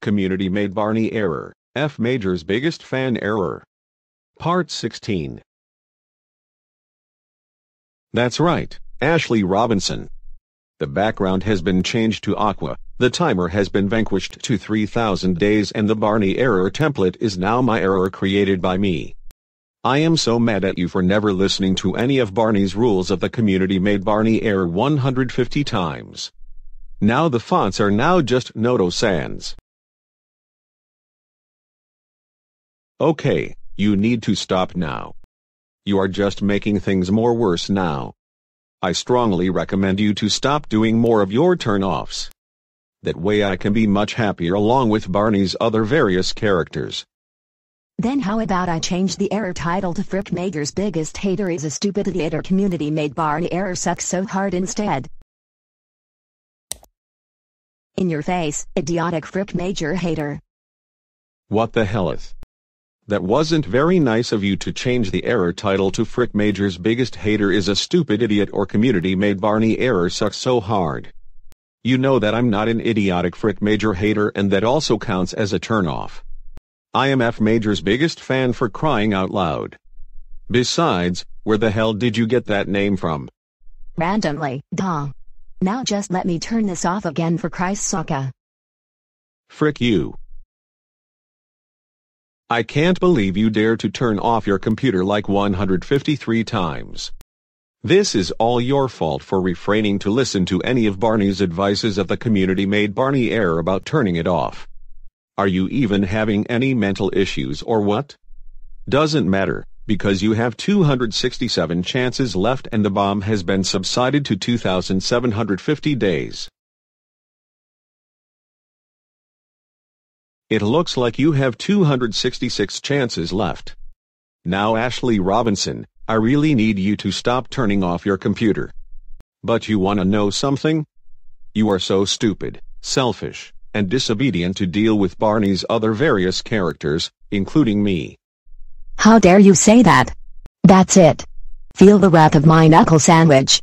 Community made Barney error. F Major's biggest fan error. Part 16. That's right, Ashley Robinson. The background has been changed to aqua, the timer has been vanquished to 3000 days and the Barney error template is now my error created by me. I am so mad at you for never listening to any of Barney's rules of the community made Barney error 150 times. Now the fonts are now just Noto Sans. Okay, you need to stop now. You are just making things more worse now. I strongly recommend you to stop doing more of your turn-offs. That way I can be much happier along with Barney's other various characters. Then how about I change the error title to Frick Major's biggest hater is a stupid idiot or community made Barney error sucks so hard instead. In your face, idiotic Frick Major hater. What the helleth? That wasn't very nice of you to change the error title to Frick Major's biggest hater is a stupid idiot or community made Barney error sucks so hard. You know that I'm not an idiotic Frick Major hater and that also counts as a turnoff. I am F Major's biggest fan for crying out loud. Besides, where the hell did you get that name from? Randomly, duh. Now just let me turn this off again for Christ's sake. Frick you. I can't believe you dare to turn off your computer like 153 times. This is all your fault for refraining to listen to any of Barney's advices of the community made Barney error about turning it off. Are you even having any mental issues or what? Doesn't matter, because you have 267 chances left and the bomb has been subsided to 2,750 days. It looks like you have 266 chances left. Now Ashley Robinson, I really need you to stop turning off your computer. But you wanna know something? You are so stupid, selfish, and disobedient to deal with Barney's other various characters, including me. How dare you say that? That's it. Feel the wrath of my knuckle sandwich.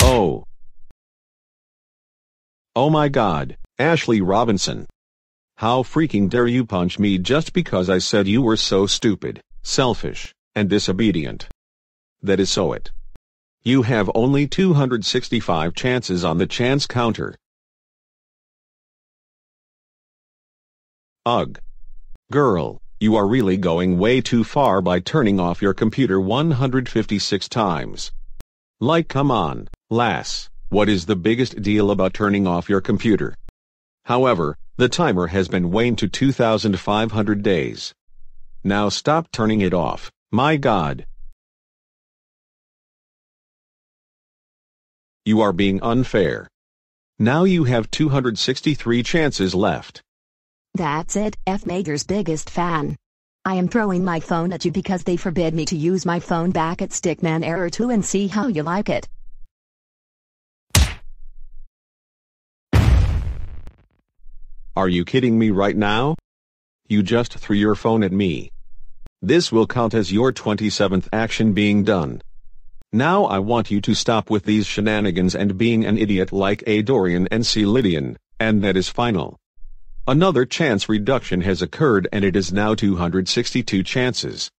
Oh. Oh my god, Ashley Robinson. How freaking dare you punch me just because I said you were so stupid, selfish, and disobedient. That is so it. You have only 265 chances on the chance counter. Ugh. Girl, you are really going way too far by turning off your computer 156 times. Like come on, lass, what is the biggest deal about turning off your computer? However, the timer has been waned to 2,500 days. Now stop turning it off, my god. You are being unfair. Now you have 263 chances left. That's it, F Major's biggest fan. I am throwing my phone at you because they forbid me to use my phone back at Stickman Error 2 and see how you like it. Are you kidding me right now? You just threw your phone at me. This will count as your 27th action being done. Now I want you to stop with these shenanigans and being an idiot like A. Dorian and C. Lydian, and that is final. Another chance reduction has occurred and it is now 262 chances.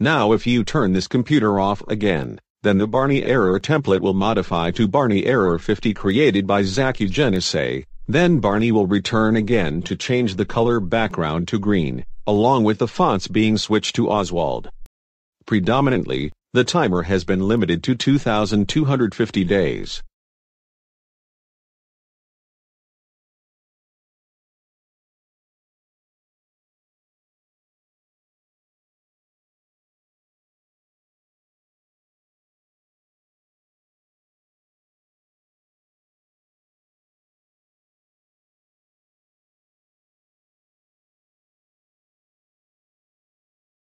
Now if you turn this computer off again, then the Barney error template will modify to Barney error 50 created by Zakkujennasei, then Barney will return again to change the color background to green, along with the fonts being switched to Oswald. Predominantly, the timer has been limited to 2,250 days.